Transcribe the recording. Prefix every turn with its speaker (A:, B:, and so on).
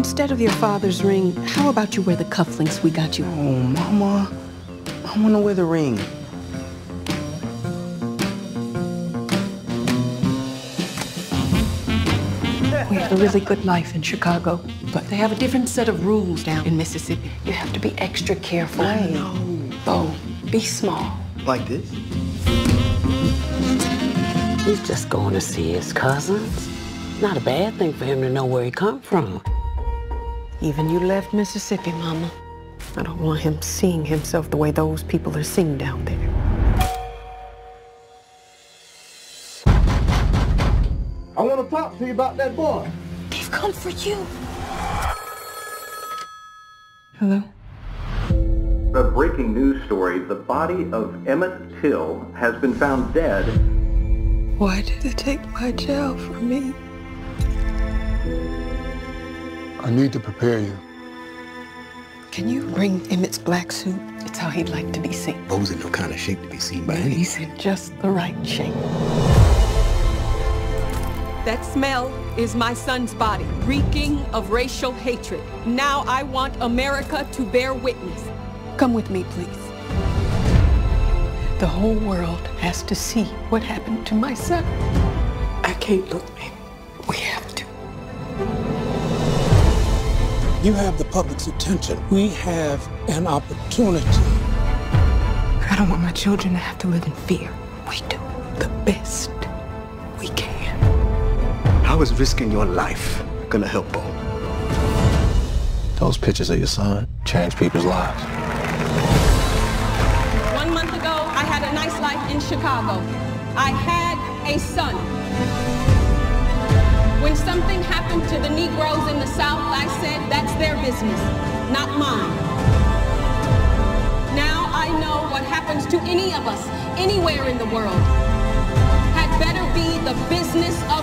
A: Instead of your father's ring, how about you wear the cufflinks we got you?
B: Oh, Mama. I want to wear the ring.
A: We have a really good life in Chicago, but they have a different set of rules down in Mississippi. You have to be extra careful.
B: I know.
A: Bo, be small.
B: Like this?
C: He's just going to see his cousins. Not a bad thing for him to know where he come from.
A: Even you left Mississippi, Mama. I don't want him seeing himself the way those people are seen down there.
D: I want to talk to you about that boy.
A: They've come for you. Hello?
E: A breaking news story. The body of Emmett Till has been found dead.
A: Why did they take my child from me?
F: I need to prepare you.
A: Can you bring Emmett's black suit? It's how he'd like to be seen.
G: Bo's in no kind of shape to be seen by anyone.
A: He's in just the right shape.
H: That smell is my son's body, reeking of racial hatred. Now I want America to bear witness.
A: Come with me, please. The whole world has to see what happened to my son. I can't look, baby.
F: You have the public's attention. We have an opportunity.
A: I don't want my children to have to live in fear. We do the best we can.
G: How is risking your life gonna help Bo?
I: Those pictures of your son change people's lives.
H: One month ago, I had a nice life in Chicago. I had a son. When something happened to the Negroes in the South, I said, that's their business, not mine. Now I know what happens to any of us, anywhere in the world, had better be the business of